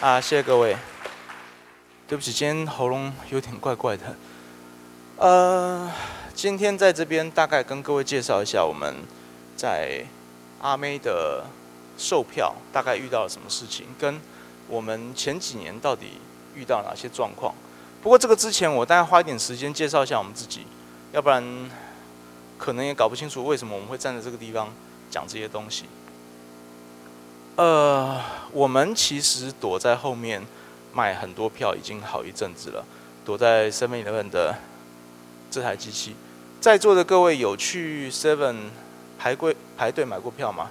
啊，谢谢各位。对不起，今天喉咙有点怪怪的。呃，今天在这边大概跟各位介绍一下我们在阿妹的售票大概遇到了什么事情，跟我们前几年到底遇到哪些状况。不过这个之前我大概花一点时间介绍一下我们自己，要不然可能也搞不清楚为什么我们会站在这个地方讲这些东西。呃，我们其实躲在后面卖很多票已经好一阵子了，躲在 Seven Eleven 的这台机器。在座的各位有去 Seven 排队排队买过票吗？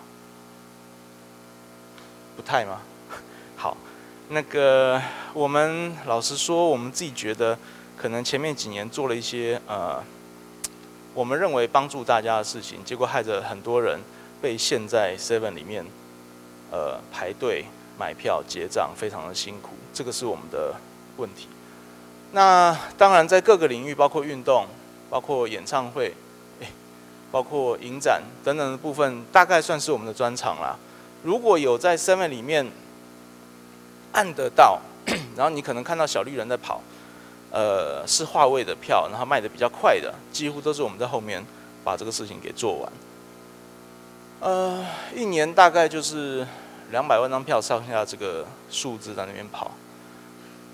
不太吗？好，那个我们老实说，我们自己觉得可能前面几年做了一些呃，我们认为帮助大家的事情，结果害着很多人被陷在 Seven 里面。呃，排队买票结账非常的辛苦，这个是我们的问题。那当然，在各个领域，包括运动、包括演唱会、包括影展等等的部分，大概算是我们的专场啦。如果有在 Seven 里面按得到，然后你可能看到小绿人在跑，呃，是话位的票，然后卖的比较快的，几乎都是我们在后面把这个事情给做完。呃，一年大概就是两百万张票上下这个数字在那边跑。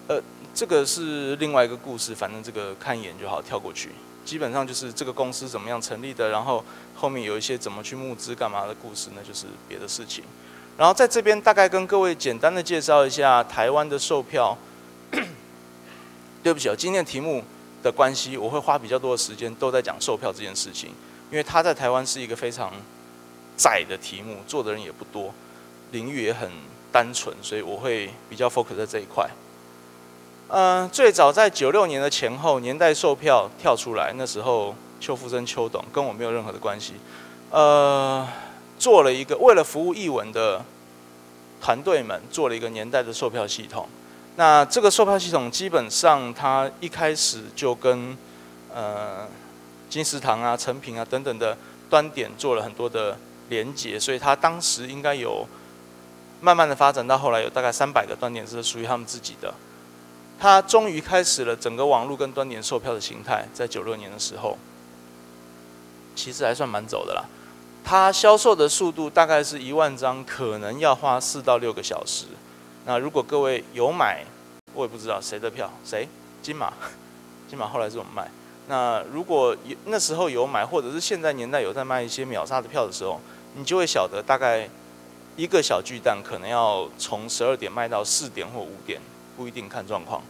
呃，这个是另外一个故事，反正这个看一眼就好，跳过去。基本上就是这个公司怎么样成立的，然后后面有一些怎么去募资干嘛的故事，那就是别的事情。然后在这边大概跟各位简单的介绍一下台湾的售票。对不起啊，今天题目的关系，我会花比较多的时间都在讲售票这件事情，因为它在台湾是一个非常。窄的题目做的人也不多，领域也很单纯，所以我会比较 focus 在这一块。嗯，最早在九六年的前后，年代售票跳出来，那时候邱富生邱董跟我没有任何的关系。呃，做了一个为了服务译文的团队们做了一个年代的售票系统。那这个售票系统基本上它一开始就跟呃金石堂啊、成品啊等等的端点做了很多的。连接，所以他当时应该有慢慢的发展到后来有大概三百个端点是属于他们自己的。他终于开始了整个网络跟端点售票的形态，在九六年的时候，其实还算蛮走的啦。他销售的速度大概是一万张，可能要花四到六个小时。那如果各位有买，我也不知道谁的票，谁金马，金马后来是我们卖。那如果有那时候有买，或者是现在年代有在卖一些秒杀的票的时候，你就会晓得大概一个小巨蛋可能要从十二点卖到四点或五点，不一定看状况。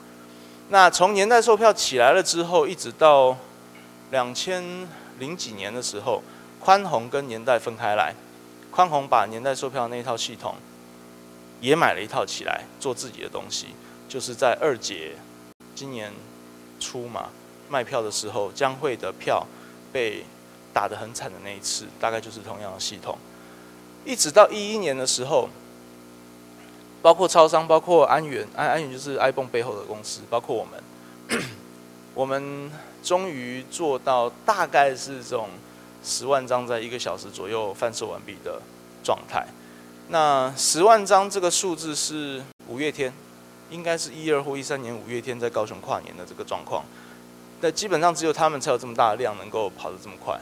那从年代售票起来了之后，一直到两千零几年的时候，宽宏跟年代分开来，宽宏把年代售票那一套系统也买了一套起来做自己的东西，就是在二姐今年初嘛。卖票的时候，将会的票被打得很惨的那一次，大概就是同样的系统。一直到一一年的时候，包括超商，包括安源，安安源就是 iPhone 背后的公司，包括我们，我们终于做到大概是这种十万张在一个小时左右贩售完毕的状态。那十万张这个数字是五月天，应该是一二或一三年五月天在高雄跨年的这个状况。那基本上只有他们才有这么大的量能够跑得这么快，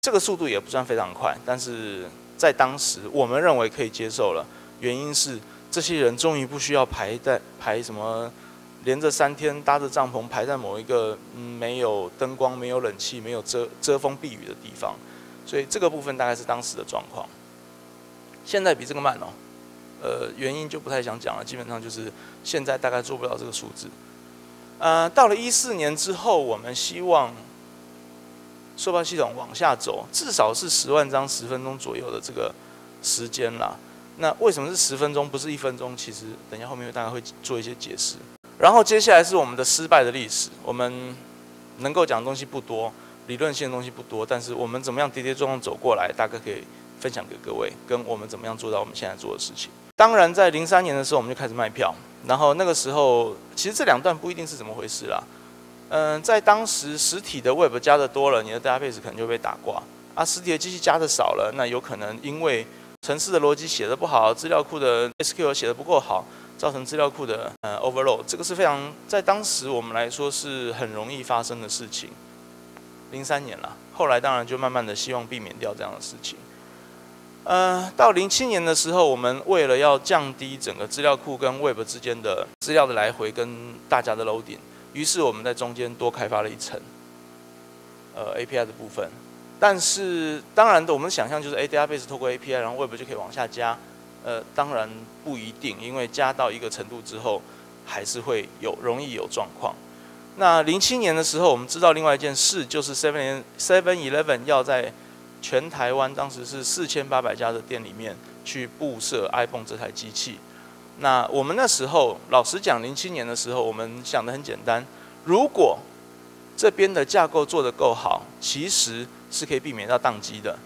这个速度也不算非常快，但是在当时我们认为可以接受了。原因是这些人终于不需要排在排什么，连着三天搭着帐篷排在某一个没有灯光、没有冷气、没有遮遮风避雨的地方，所以这个部分大概是当时的状况。现在比这个慢哦，呃，原因就不太想讲了，基本上就是现在大概做不到这个数字。呃，到了一四年之后，我们希望售票系统往下走，至少是十万张十分钟左右的这个时间啦。那为什么是十分钟，不是一分钟？其实等一下后面大家会做一些解释。然后接下来是我们的失败的历史。我们能够讲的东西不多，理论性的东西不多，但是我们怎么样跌跌撞撞走过来，大概可以分享给各位，跟我们怎么样做到我们现在做的事情。当然，在零三年的时候，我们就开始卖票。然后那个时候，其实这两段不一定是怎么回事啦。嗯，在当时实体的 Web 加的多了，你的 database 可能就被打挂；啊，实体的机器加的少了，那有可能因为城市的逻辑写的不好，资料库的 SQL 写的不够好，造成资料库的呃 overload，这个是非常在当时我们来说是很容易发生的事情。零三年了，后来当然就慢慢的希望避免掉这样的事情。呃，到零七年的时候，我们为了要降低整个资料库跟 Web 之间的资料的来回跟大家的 loading，于是我们在中间多开发了一层呃 API 的部分。但是当然的，我们想象就是 database 透过 API，然后 Web 就可以往下加。呃，当然不一定，因为加到一个程度之后，还是会有容易有状况。那零七年的时候，我们知道另外一件事，就是 Seven Seven Eleven 要在全台湾当时是四千八百家的店里面去布设 iPhone 这台机器。那我们那时候，老实讲，零七年的时候，我们想的很简单，如果这边的架构做得够好，其实是可以避免到宕机的。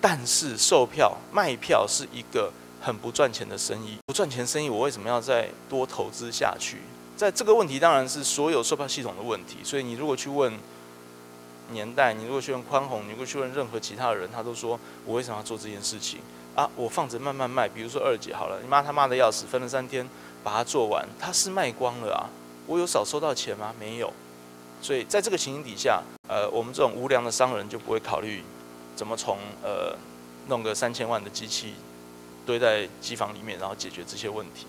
但是售票卖票是一个。很不赚钱的生意，不赚钱生意，我为什么要再多投资下去？在这个问题当然是所有售票系统的问题。所以你如果去问年代，你如果去问宽宏，你如果去问任何其他的人，他都说我为什么要做这件事情啊？我放着慢慢卖。比如说二姐好了，你妈他妈的要死，分了三天把它做完，它是卖光了啊，我有少收到钱吗？没有。所以在这个情形底下，呃，我们这种无良的商人就不会考虑怎么从呃弄个三千万的机器。堆在机房里面，然后解决这些问题。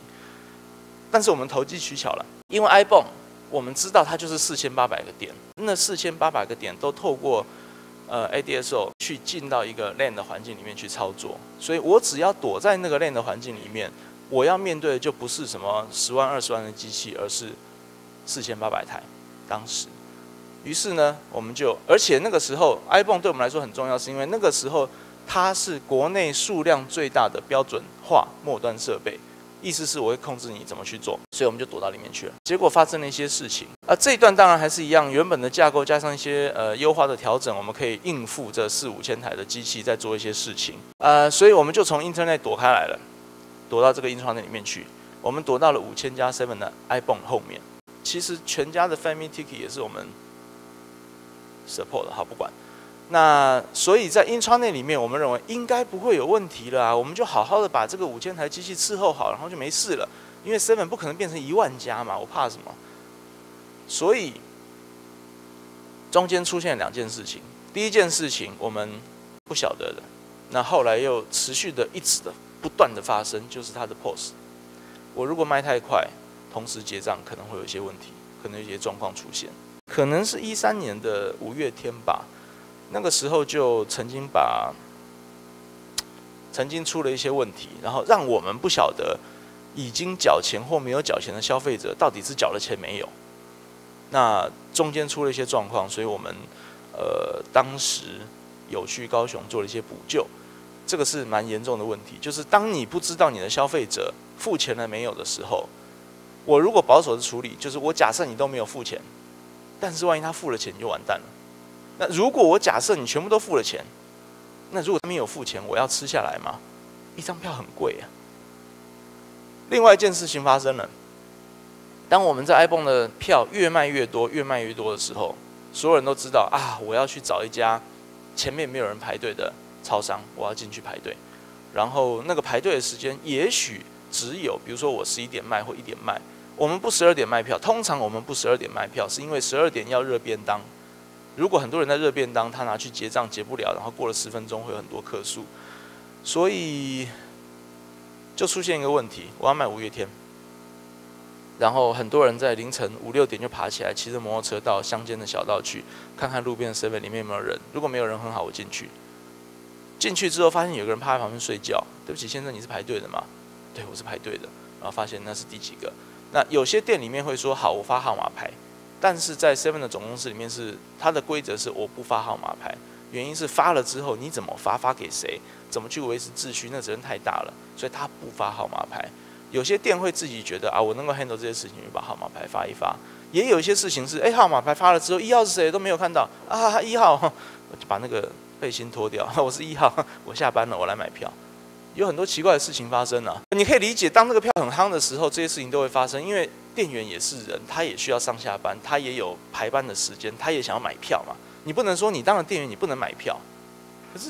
但是我们投机取巧了，因为 iPhone 我们知道它就是四千八百个点，那四千八百个点都透过呃 ADSL 去进到一个 LAN 的环境里面去操作，所以我只要躲在那个 LAN 的环境里面，我要面对的就不是什么十万二十万的机器，而是四千八百台。当时，于是呢，我们就而且那个时候 iPhone 对我们来说很重要，是因为那个时候。它是国内数量最大的标准化末端设备，意思是我会控制你怎么去做，所以我们就躲到里面去了。结果发生了一些事情，啊，这一段当然还是一样，原本的架构加上一些呃优化的调整，我们可以应付这四五千台的机器在做一些事情，呃，所以我们就从 Internet 躲开来了，躲到这个 Internet 里面去，我们躲到了五千加 Seven 的 iPhone 后面。其实全家的 Family Ticket 也是我们 support 的，好不管。那所以在 Intra 那里面，我们认为应该不会有问题了啊，我们就好好的把这个五千台机器伺候好，然后就没事了。因为 Seven 不可能变成一万家嘛，我怕什么？所以中间出现两件事情，第一件事情我们不晓得的，那后来又持续的一直的不断的发生，就是它的 POS。我如果卖太快，同时结账可能会有一些问题，可能有些状况出现，可能是一三年的五月天吧。那个时候就曾经把曾经出了一些问题，然后让我们不晓得已经缴钱或没有缴钱的消费者到底是缴了钱没有。那中间出了一些状况，所以我们呃当时有去高雄做了一些补救。这个是蛮严重的问题，就是当你不知道你的消费者付钱了没有的时候，我如果保守的处理，就是我假设你都没有付钱，但是万一他付了钱，就完蛋了。那如果我假设你全部都付了钱，那如果他没有付钱，我要吃下来吗？一张票很贵啊。另外一件事情发生了，当我们在 iPhone 的票越卖越多、越卖越多的时候，所有人都知道啊，我要去找一家前面没有人排队的超商，我要进去排队。然后那个排队的时间也许只有，比如说我十一点卖或一点卖，我们不十二点卖票。通常我们不十二点卖票，是因为十二点要热便当。如果很多人在热便当，他拿去结账结不了，然后过了十分钟会有很多客数，所以就出现一个问题：我要买五月天，然后很多人在凌晨五六点就爬起来，骑着摩托车到乡间的小道去看看路边的 seven 里面有没有人。如果没有人，很好，我进去。进去之后发现有个人趴在旁边睡觉。对不起，先生，你是排队的吗？对，我是排队的。然后发现那是第几个？那有些店里面会说：好，我发号码牌。但是在 Seven 的总公司里面是它的规则是我不发号码牌，原因是发了之后你怎么发发给谁，怎么去维持秩序，那责任太大了，所以他不发号码牌。有些店会自己觉得啊，我能够 handle 这些事情，就把号码牌发一发。也有一些事情是，哎，号码牌发了之后，一号是谁都没有看到啊，一号我 就把那个背心脱掉，我是一号，我下班了，我来买票。有很多奇怪的事情发生啊，你可以理解，当这个票很夯的时候，这些事情都会发生，因为。店员也是人，他也需要上下班，他也有排班的时间，他也想要买票嘛。你不能说你当了店员你不能买票，可是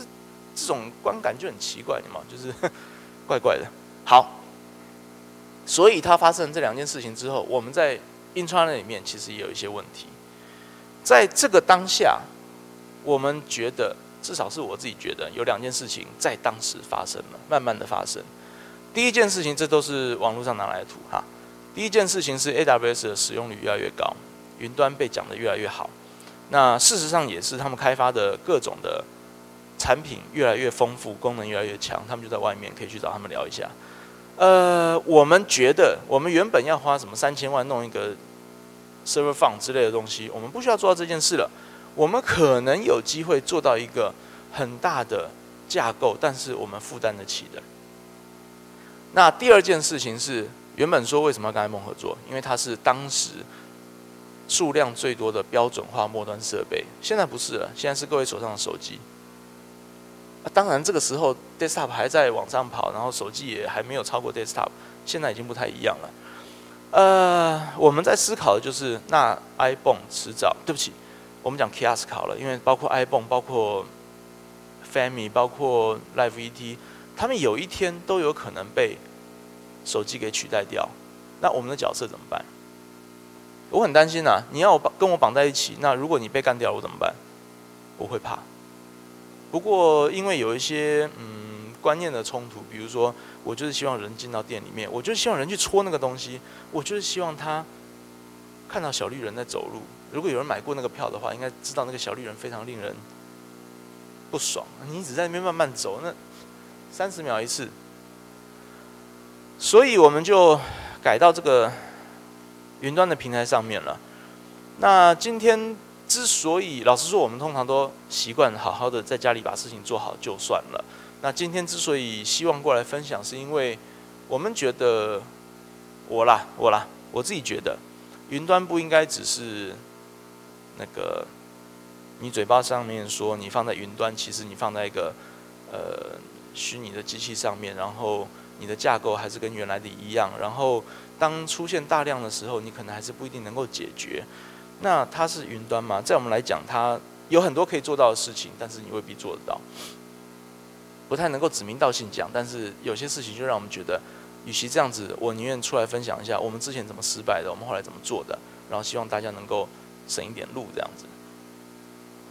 这种观感就很奇怪，嘛，就是 怪怪的。好，所以他发生这两件事情之后，我们在 intranet 里面其实也有一些问题。在这个当下，我们觉得，至少是我自己觉得，有两件事情在当时发生了，慢慢的发生。第一件事情，这都是网络上拿来的图哈。第一件事情是 AWS 的使用率越来越高，云端被讲的越来越好。那事实上也是他们开发的各种的产品越来越丰富，功能越来越强，他们就在外面可以去找他们聊一下。呃，我们觉得我们原本要花什么三千万弄一个 server farm 之类的东西，我们不需要做到这件事了。我们可能有机会做到一个很大的架构，但是我们负担得起的。那第二件事情是，原本说为什么要跟 iPod 合作？因为它是当时数量最多的标准化末端设备。现在不是了，现在是各位手上的手机。啊，当然这个时候 desktop 还在往上跑，然后手机也还没有超过 desktop，现在已经不太一样了。呃，我们在思考的就是，那 iPhone 迟早，对不起，我们讲 Kiosk 了，因为包括 iPhone，包括 Family，包括 Live ET。他们有一天都有可能被手机给取代掉，那我们的角色怎么办？我很担心呐！你要绑跟我绑在一起，那如果你被干掉，我怎么办？我会怕。不过因为有一些嗯观念的冲突，比如说我就是希望人进到店里面，我就希望人去戳那个东西，我就是希望他看到小绿人在走路。如果有人买过那个票的话，应该知道那个小绿人非常令人不爽。你一直在那边慢慢走，那。三十秒一次，所以我们就改到这个云端的平台上面了。那今天之所以，老实说，我们通常都习惯好好的在家里把事情做好就算了。那今天之所以希望过来分享，是因为我们觉得我啦，我啦，我自己觉得，云端不应该只是那个你嘴巴上面说你放在云端，其实你放在一个呃。虚拟的机器上面，然后你的架构还是跟原来的一样。然后当出现大量的时候，你可能还是不一定能够解决。那它是云端吗？在我们来讲，它有很多可以做到的事情，但是你未必做得到。不太能够指名道姓讲，但是有些事情就让我们觉得，与其这样子，我宁愿出来分享一下我们之前怎么失败的，我们后来怎么做的，然后希望大家能够省一点路这样子。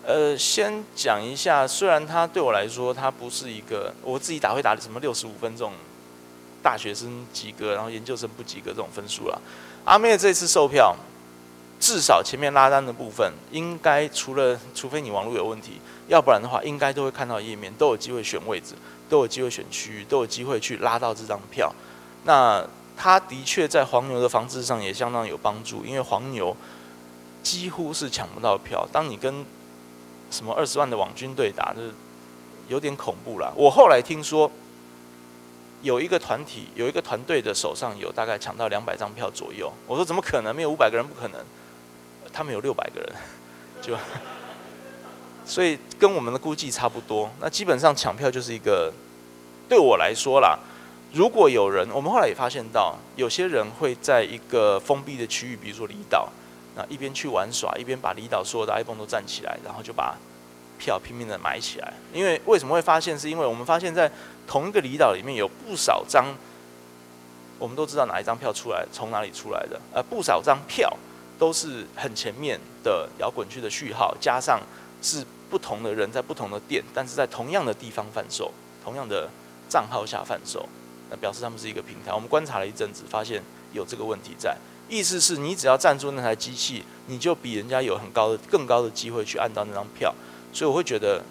呃，先讲一下，虽然它对我来说，它不是一个我自己打会打什么六十五分这种大学生及格，然后研究生不及格这种分数了。阿妹这次售票，至少前面拉单的部分，应该除了除非你网络有问题，要不然的话，应该都会看到页面，都有机会选位置，都有机会选区域，都有机会去拉到这张票。那它的确在黄牛的防治上也相当有帮助，因为黄牛几乎是抢不到票。当你跟什么二十万的网军对打，就是有点恐怖了。我后来听说，有一个团体，有一个团队的手上有大概抢到两百张票左右。我说怎么可能？没有五百个人不可能。他们有六百个人，就所以跟我们的估计差不多。那基本上抢票就是一个，对我来说啦，如果有人，我们后来也发现到，有些人会在一个封闭的区域，比如说离岛。那一边去玩耍，一边把离岛所有的 iPhone 都站起来，然后就把票拼命的买起来。因为为什么会发现？是因为我们发现，在同一个离岛里面有不少张，我们都知道哪一张票出来，从哪里出来的。呃，不少张票都是很前面的摇滚区的序号，加上是不同的人在不同的店，但是在同样的地方贩售，同样的账号下贩售，那表示他们是一个平台。我们观察了一阵子，发现有这个问题在。意思是你只要站住那台机器，你就比人家有很高的、更高的机会去按到那张票。所以我会觉得，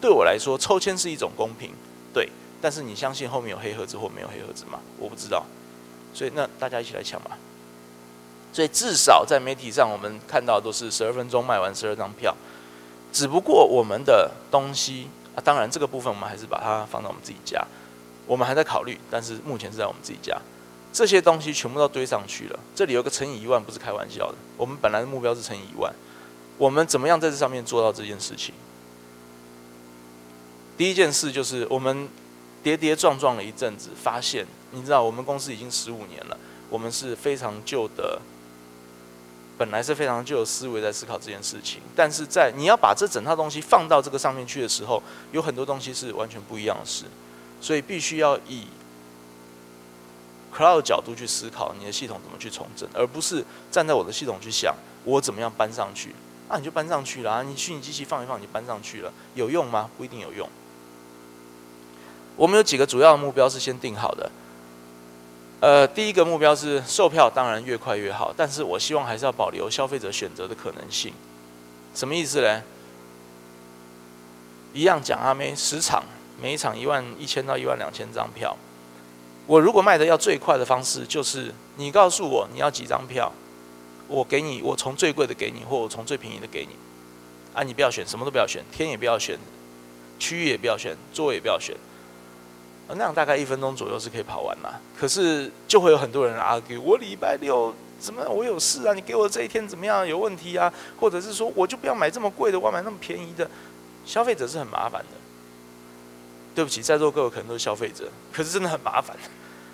对我来说，抽签是一种公平，对。但是你相信后面有黑盒子或没有黑盒子吗？我不知道。所以那大家一起来抢吧。所以至少在媒体上，我们看到都是十二分钟卖完十二张票。只不过我们的东西啊，当然这个部分我们还是把它放到我们自己家。我们还在考虑，但是目前是在我们自己家。这些东西全部都堆上去了，这里有个乘以一万，不是开玩笑的。我们本来的目标是乘以一万，我们怎么样在这上面做到这件事情？第一件事就是我们跌跌撞撞了一阵子，发现你知道，我们公司已经十五年了，我们是非常旧的，本来是非常旧的思维在思考这件事情，但是在你要把这整套东西放到这个上面去的时候，有很多东西是完全不一样的事，所以必须要以。cloud 角度去思考你的系统怎么去重整，而不是站在我的系统去想我怎么样搬上去。那你就搬上去了，你虚拟机器放一放，你就搬上去了，有用吗？不一定有用。我们有几个主要的目标是先定好的。呃，第一个目标是售票，当然越快越好，但是我希望还是要保留消费者选择的可能性。什么意思呢？一样讲啊，每十场，每一场一万一千到一万两千张票。我如果卖的要最快的方式，就是你告诉我你要几张票，我给你，我从最贵的给你，或我从最便宜的给你。啊，你不要选，什么都不要选，天也不要选，区域也不要选，座位也不要选。那样大概一分钟左右是可以跑完嘛？可是就会有很多人 argue，我礼拜六怎么我有事啊？你给我这一天怎么样？有问题啊？或者是说我就不要买这么贵的，我要买那么便宜的？消费者是很麻烦的。对不起，在座各位可能都是消费者，可是真的很麻烦，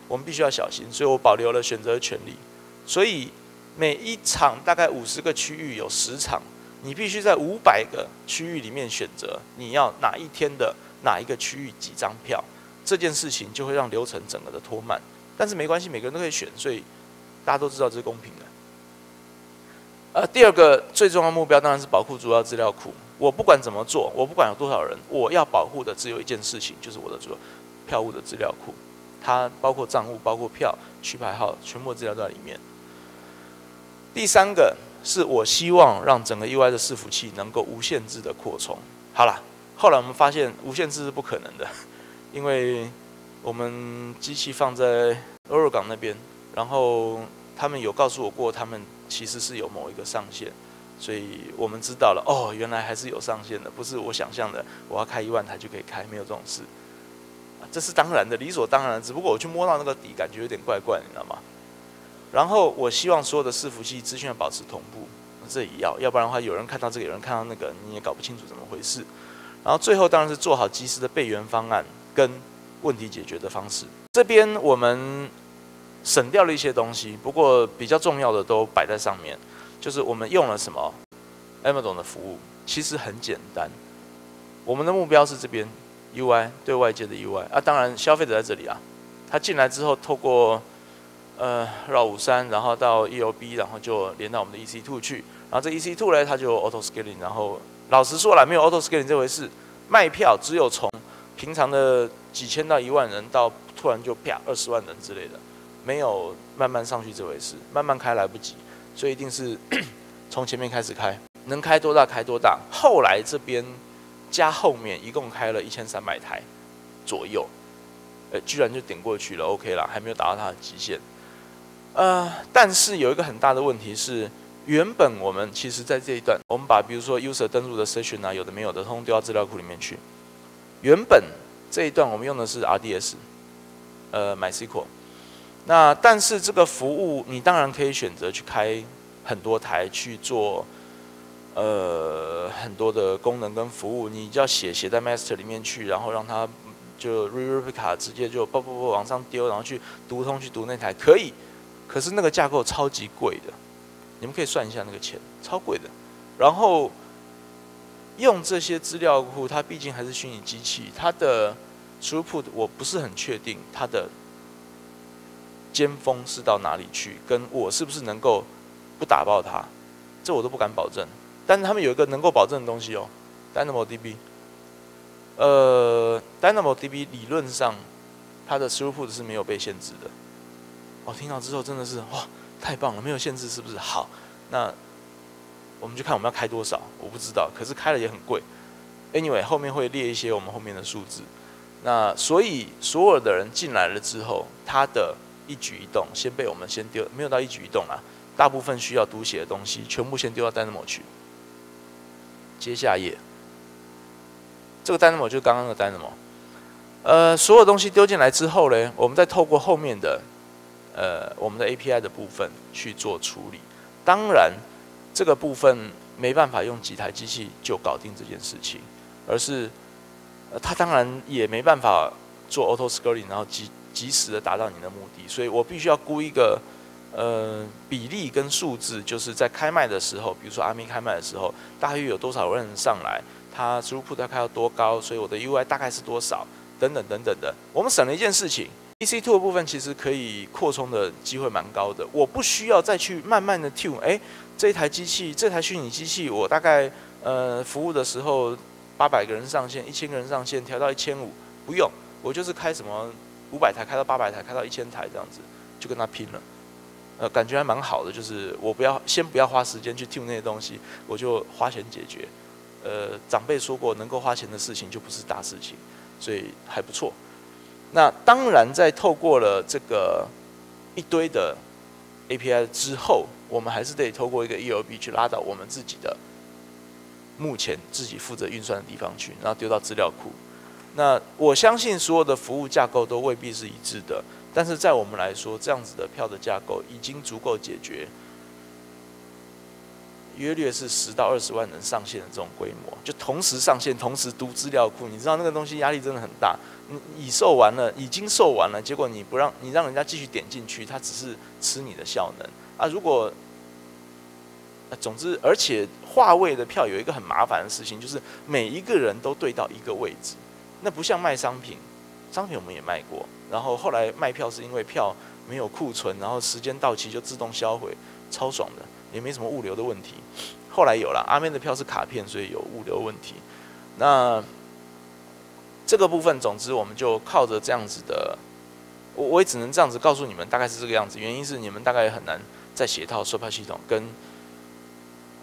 我们必须要小心。所以我保留了选择权利。所以每一场大概五十个区域有十场，你必须在五百个区域里面选择你要哪一天的哪一个区域几张票。这件事情就会让流程整个的拖慢，但是没关系，每个人都可以选，所以大家都知道这是公平的。呃，第二个最重要目标当然是保护主要资料库。我不管怎么做，我不管有多少人，我要保护的只有一件事情，就是我的主要票务的资料库，它包括账务、包括票、区牌号，全部资料都在里面。第三个是我希望让整个 UI 的伺服器能够无限制的扩充。好了，后来我们发现无限制是不可能的。因为我们机器放在欧若港那边，然后他们有告诉我过，他们其实是有某一个上限，所以我们知道了，哦，原来还是有上限的，不是我想象的，我要开一万台就可以开，没有这种事，这是当然的，理所当然。只不过我去摸到那个底，感觉有点怪怪，你知道吗？然后我希望所有的伺服器资讯要保持同步，这也要，要不然的话，有人看到这个，有人看到那个，你也搞不清楚怎么回事。然后最后当然是做好及时的备援方案。跟问题解决的方式，这边我们省掉了一些东西，不过比较重要的都摆在上面。就是我们用了什么 Amazon 的服务，其实很简单。我们的目标是这边 UI 对外界的 UI 啊，当然消费者在这里啊，他进来之后透过呃绕五三，然后到 EOB，然后就连到我们的 EC Two 去，然后这 EC Two 呢，它就 Auto Scaling，然后老实说了，没有 Auto Scaling 这回事，卖票只有从平常的几千到一万人，到突然就啪二十万人之类的，没有慢慢上去这回事，慢慢开来不及，所以一定是 从前面开始开，能开多大开多大。后来这边加后面一共开了一千三百台左右，呃，居然就顶过去了，OK 了，还没有达到它的极限。呃，但是有一个很大的问题是，原本我们其实在这一段，我们把比如说 user 登录的 session 啊，有的没有的，通丢到资料库里面去。原本这一段我们用的是 RDS，呃，MySQL。那但是这个服务你当然可以选择去开很多台去做，呃，很多的功能跟服务。你就要写写在 Master 里面去，然后让它就 Replica 直接就啵啵啵往上丢，然后去读通去读那台可以。可是那个架构超级贵的，你们可以算一下那个钱，超贵的。然后。用这些资料库，它毕竟还是虚拟机器，它的 throughput 我不是很确定它的尖峰是到哪里去，跟我是不是能够不打爆它，这我都不敢保证。但是他们有一个能够保证的东西哦，DynamoDB。呃，DynamoDB 理论上它的 throughput 是没有被限制的。我听到之后真的是哇，太棒了，没有限制是不是？好，那。我们就看我们要开多少，我不知道，可是开了也很贵。Anyway，后面会列一些我们后面的数字。那所以所有的人进来了之后，他的一举一动先被我们先丢，没有到一举一动啊，大部分需要读写的东西全部先丢到 Dynamo 去。接下页，这个 Dynamo 就是刚刚的 Dynamo。呃，所有东西丢进来之后呢，我们再透过后面的呃我们的 API 的部分去做处理。当然。这个部分没办法用几台机器就搞定这件事情，而是，呃，它当然也没办法做 auto scaling，然后及及时的达到你的目的，所以我必须要估一个，呃，比例跟数字，就是在开卖的时候，比如说阿米开卖的时候，大约有多少人上来，它 throughput 开到多高，所以我的 UI 大概是多少，等等等等的。我们省了一件事情，EC Two 的部分其实可以扩充的机会蛮高的，我不需要再去慢慢的 tune，哎，这一台机器，这台虚拟机器，我大概呃服务的时候八百个人上线，一千个人上线，调到一千五，不用，我就是开什么五百台开到八百台，开到一千台这样子，就跟他拼了，呃，感觉还蛮好的，就是我不要先不要花时间去 tune 那些东西，我就花钱解决，呃，长辈说过，能够花钱的事情就不是大事情，所以还不错。那当然，在透过了这个一堆的 API 之后，我们还是得透过一个 EoB 去拉到我们自己的目前自己负责运算的地方去，然后丢到资料库。那我相信所有的服务架构都未必是一致的，但是在我们来说，这样子的票的架构已经足够解决。约略是十到二十万人上线的这种规模，就同时上线，同时读资料库，你知道那个东西压力真的很大。你已售完了，已经售完了，结果你不让你让人家继续点进去，他只是吃你的效能啊。如果，总之，而且划位的票有一个很麻烦的事情，就是每一个人都对到一个位置，那不像卖商品，商品我们也卖过，然后后来卖票是因为票没有库存，然后时间到期就自动销毁，超爽的。也没什么物流的问题，后来有了阿妹的票是卡片，所以有物流问题。那这个部分，总之我们就靠着这样子的，我我也只能这样子告诉你们，大概是这个样子。原因是你们大概很难再写一套售票系统，跟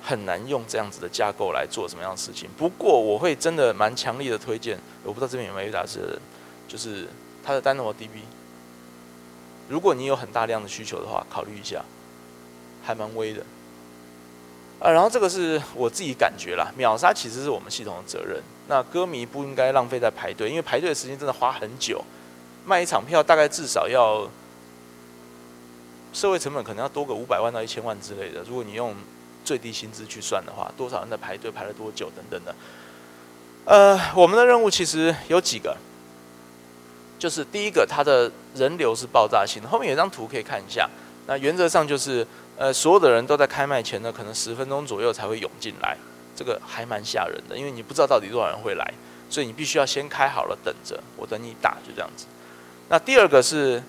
很难用这样子的架构来做什么样的事情。不过我会真的蛮强力的推荐，我不知道这边有没有打字的人，就是他的单 o DB，如果你有很大量的需求的话，考虑一下，还蛮微的。啊，然后这个是我自己感觉啦，秒杀其实是我们系统的责任。那歌迷不应该浪费在排队，因为排队的时间真的花很久，卖一场票大概至少要社会成本可能要多个五百万到一千万之类的。如果你用最低薪资去算的话，多少人在排队，排了多久等等的。呃，我们的任务其实有几个，就是第一个，它的人流是爆炸性的。后面有张图可以看一下。那原则上就是。呃，所有的人都在开卖前呢，可能十分钟左右才会涌进来，这个还蛮吓人的，因为你不知道到底多少人会来，所以你必须要先开好了等着，我等你打，就这样子。那第二个是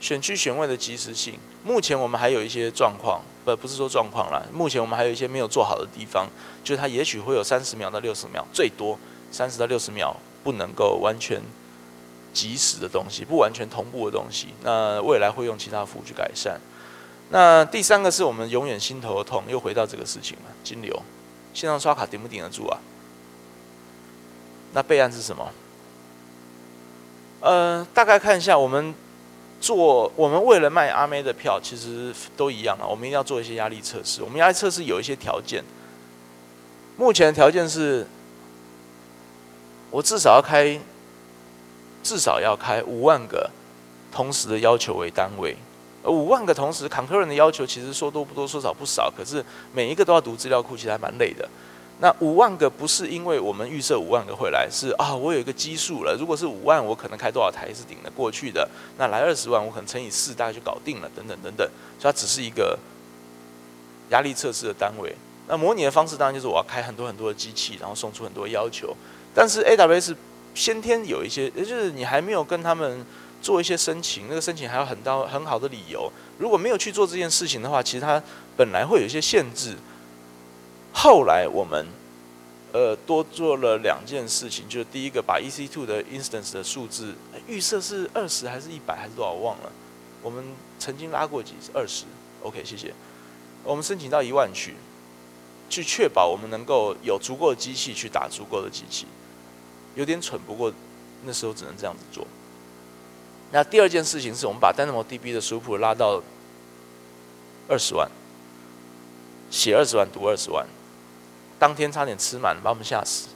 选区选位的及时性，目前我们还有一些状况，不不是说状况啦，目前我们还有一些没有做好的地方，就是它也许会有三十秒到六十秒，最多三十到六十秒不能够完全及时的东西，不完全同步的东西，那未来会用其他服务去改善。那第三个是我们永远心头的痛，又回到这个事情了。金流，线上刷卡顶不顶得住啊？那备案是什么？呃，大概看一下，我们做，我们为了卖阿妹的票，其实都一样啊。我们一定要做一些压力测试。我们压力测试有一些条件，目前的条件是，我至少要开，至少要开五万个同时的要求为单位。五万个同时，concurrent 的要求其实说多不多，说少不少。可是每一个都要读资料库，其实还蛮累的。那五万个不是因为我们预设五万个会来，是啊，我有一个基数了。如果是五万，我可能开多少台是顶得过去的。那来二十万，我可能乘以四，大概就搞定了。等等等等，所以它只是一个压力测试的单位。那模拟的方式当然就是我要开很多很多的机器，然后送出很多要求。但是 AWS 先天有一些，也就是你还没有跟他们。做一些申请，那个申请还有很多很好的理由。如果没有去做这件事情的话，其实它本来会有一些限制。后来我们呃多做了两件事情，就是第一个把 EC2 的 instance 的数字预设是二十还是一百还是多少忘了。我们曾经拉过几次二十，OK 谢谢。我们申请到一万去，去确保我们能够有足够的机器去打足够的机器。有点蠢，不过那时候只能这样子做。那第二件事情是我们把 DynamoDB 的输谱拉到二十万，写二十万读二十万，当天差点吃满，把我们吓死。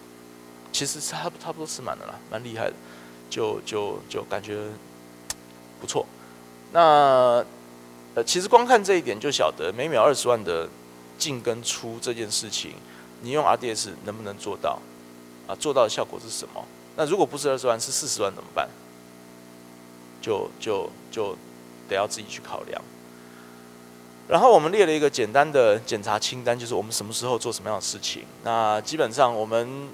其实差差不多吃满了啦，蛮厉害的，就就就感觉不错。那呃，其实光看这一点就晓得每秒二十万的进跟出这件事情，你用 RDS 能不能做到？啊，做到的效果是什么？那如果不是二十万，是四十万怎么办？就就就得要自己去考量。然后我们列了一个简单的检查清单，就是我们什么时候做什么样的事情。那基本上我们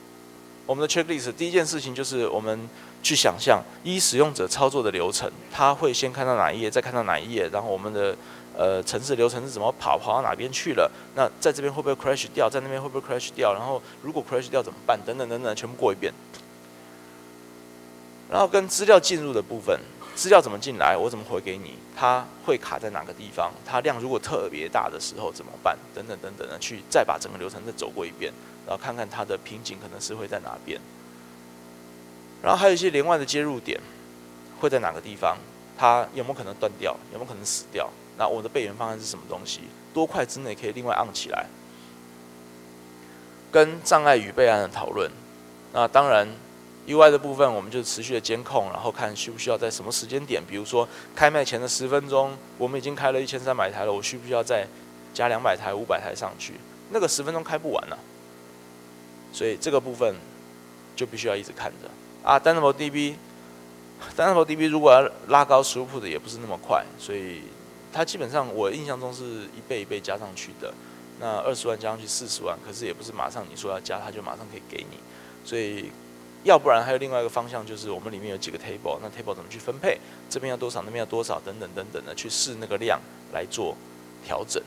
我们的 checklist 第一件事情就是我们去想象一使用者操作的流程，他会先看到哪一页，再看到哪一页，然后我们的呃城市流程是怎么跑，跑到哪边去了？那在这边会不会 crash 掉？在那边会不会 crash 掉？然后如果 crash 掉怎么办？等等等等，全部过一遍。然后跟资料进入的部分，资料怎么进来？我怎么回给你？它会卡在哪个地方？它量如果特别大的时候怎么办？等等等等的，去再把整个流程再走过一遍，然后看看它的瓶颈可能是会在哪边。然后还有一些连外的接入点，会在哪个地方？它有没有可能断掉？有没有可能死掉？那我的备援方案是什么东西？多快之内可以另外按起来？跟障碍与备案的讨论。那当然，UI 的部分我们就持续的监控，然后看需不需要在什么时间点，比如说开卖前的十分钟，我们已经开了一千三百台了，我需不需要再加两百台、五百台上去？那个十分钟开不完了，所以这个部分就必须要一直看着。啊，DynamoDB，DynamoDB 如果要拉高输入的也不是那么快，所以它基本上我印象中是一倍一倍加上去的。那二十万加上去四十万，可是也不是马上你说要加，它就马上可以给你。所以要不然还有另外一个方向，就是我们里面有几个 table，那 table 怎么去分配？这边要多少，那边要多少，等等等等的去试那个量来做调整。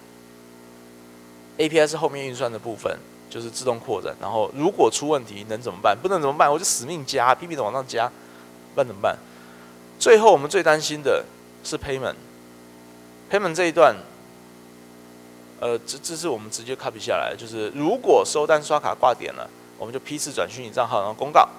API 是后面运算的部分。就是自动扩展，然后如果出问题能怎么办？不能怎么办？我就死命加，拼命的往上加，不然怎么办？最后我们最担心的是 payment，payment 这一段，呃，这这是我们直接 copy 下来，就是如果收单刷卡挂点了，我们就批次转虚拟账号，然后公告；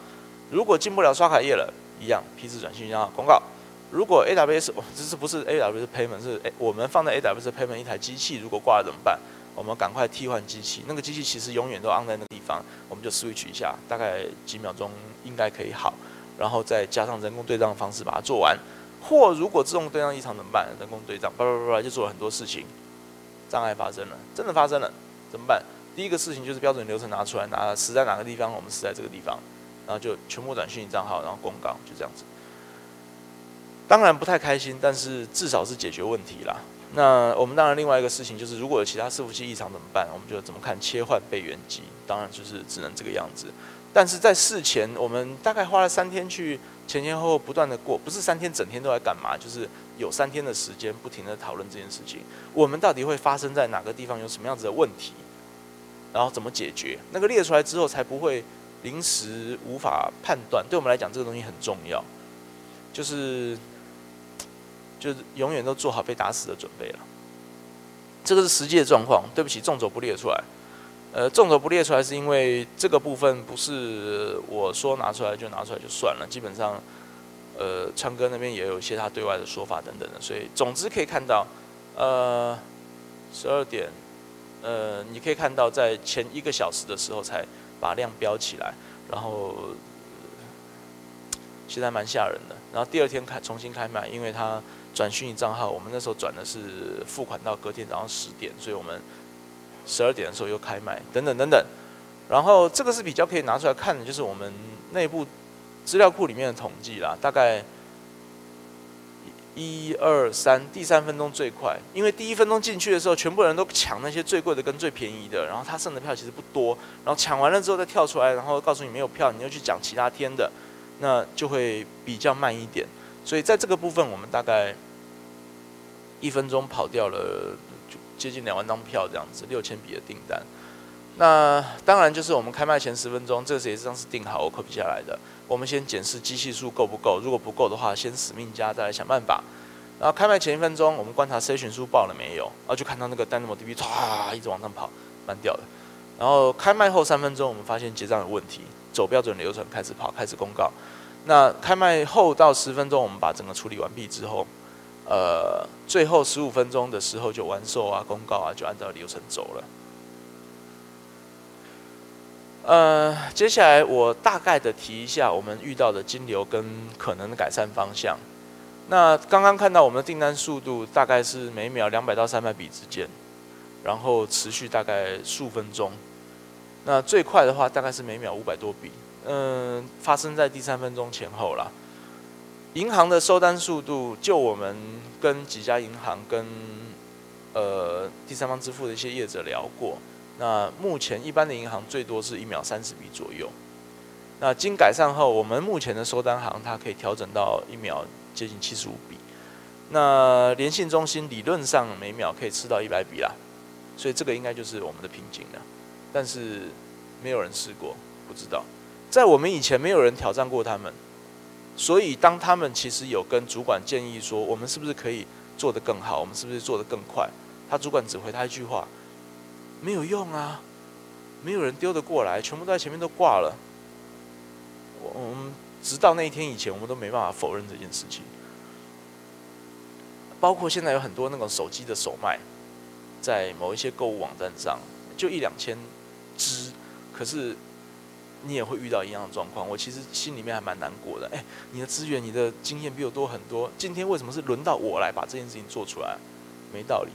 如果进不了刷卡页了，一样批次转虚拟账号公告。如果 AWS，这是不是 AWS payment？是诶我们放在 AWS payment 一台机器如果挂了怎么办？我们赶快替换机器，那个机器其实永远都安在那个地方，我们就 switch 一下，大概几秒钟应该可以好，然后再加上人工对账的方式把它做完。或如果自动对账异常怎么办？人工对账叭叭叭叭就做了很多事情，障碍发生了，真的发生了，怎么办？第一个事情就是标准流程拿出来，拿死在哪个地方，我们死在这个地方，然后就全部转虚拟账号，然后公告，就这样子。当然不太开心，但是至少是解决问题啦。那我们当然另外一个事情就是，如果有其他伺服器异常怎么办？我们就怎么看切换备源机？当然就是只能这个样子。但是在事前，我们大概花了三天去前前后后不断的过，不是三天整天都在干嘛？就是有三天的时间不停的讨论这件事情。我们到底会发生在哪个地方？有什么样子的问题？然后怎么解决？那个列出来之后，才不会临时无法判断。对我们来讲，这个东西很重要，就是。就是永远都做好被打死的准备了，这个是实际的状况。对不起，纵轴不列出来。呃，纵轴不列出来是因为这个部分不是我说拿出来就拿出来就算了。基本上，呃，川哥那边也有一些他对外的说法等等的，所以总之可以看到，呃，十二点，呃，你可以看到在前一个小时的时候才把量标起来，然后现在蛮吓人的。然后第二天开重新开卖，因为他。转虚拟账号，我们那时候转的是付款到隔天早上十点，所以我们十二点的时候又开卖，等等等等。然后这个是比较可以拿出来看的，就是我们内部资料库里面的统计啦。大概一二三，第三分钟最快，因为第一分钟进去的时候，全部人都抢那些最贵的跟最便宜的，然后他剩的票其实不多，然后抢完了之后再跳出来，然后告诉你没有票，你又去讲其他天的，那就会比较慢一点。所以在这个部分，我们大概。一分钟跑掉了，就接近两万张票这样子，六千笔的订单。那当然就是我们开卖前十分钟，这个也是当时定好我 copy 下来的。我们先检视机器数够不够，如果不够的话，先死命加，再来想办法。然后开卖前一分钟，我们观察 C 选数报了没有，然后就看到那个 DynamoDB 唰一直往上跑，蛮掉的。然后开卖后三分钟，我们发现结账有问题，走标准流程开始跑，开始公告。那开卖后到十分钟，我们把整个处理完毕之后。呃，最后十五分钟的时候就完售啊，公告啊，就按照流程走了。呃，接下来我大概的提一下我们遇到的金流跟可能的改善方向。那刚刚看到我们的订单速度大概是每秒两百到三百笔之间，然后持续大概数分钟。那最快的话大概是每秒五百多笔，嗯，发生在第三分钟前后了。银行的收单速度，就我们跟几家银行、跟呃第三方支付的一些业者聊过，那目前一般的银行最多是一秒三十笔左右。那经改善后，我们目前的收单行它可以调整到一秒接近七十五笔。那联信中心理论上每秒可以吃到一百笔啦，所以这个应该就是我们的瓶颈了。但是没有人试过，不知道。在我们以前没有人挑战过他们，所以当他们其实有跟主管建议说，我们是不是可以做得更好，我们是不是做得更快？他主管只回他一句话：没有用啊，没有人丢得过来，全部在前面都挂了。我们直到那一天以前，我们都没办法否认这件事情。包括现在有很多那种手机的手卖，在某一些购物网站上，就一两千只，可是你也会遇到一样的状况。我其实心里面还蛮难过的。哎，你的资源、你的经验比我多很多，今天为什么是轮到我来把这件事情做出来？没道理。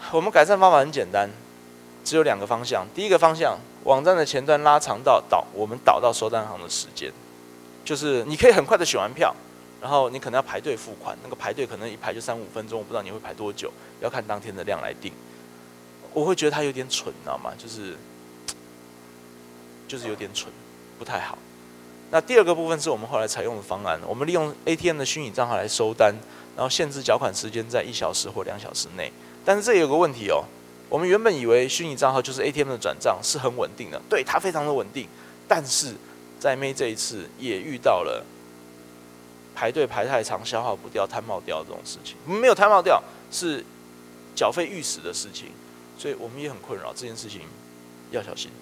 我们改善方法很简单，只有两个方向。第一个方向，网站的前端拉长到导我们导到收单行的时间，就是你可以很快的选完票。然后你可能要排队付款，那个排队可能一排就三五分钟，我不知道你会排多久，要看当天的量来定。我会觉得它有点蠢，你知道吗？就是就是有点蠢，不太好。那第二个部分是我们后来采用的方案，我们利用 ATM 的虚拟账号来收单，然后限制缴款时间在一小时或两小时内。但是这有个问题哦，我们原本以为虚拟账号就是 ATM 的转账是很稳定的，对它非常的稳定，但是在 May 这一次也遇到了。排队排太长，消耗不掉，摊冒掉这种事情，没有摊冒掉，是缴费预死的事情，所以我们也很困扰这件事情，要小心。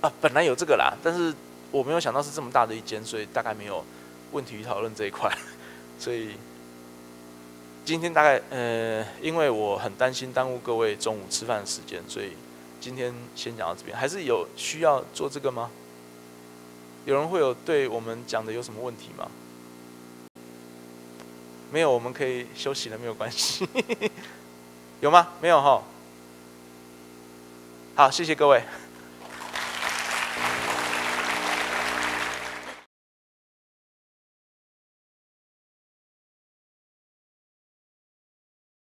啊，本来有这个啦，但是我没有想到是这么大的一间，所以大概没有问题讨论这一块，所以今天大概呃，因为我很担心耽误各位中午吃饭的时间，所以今天先讲到这边，还是有需要做这个吗？有人会有对我们讲的有什么问题吗？没有，我们可以休息了，没有关系。有吗？没有哈。好，谢谢各位。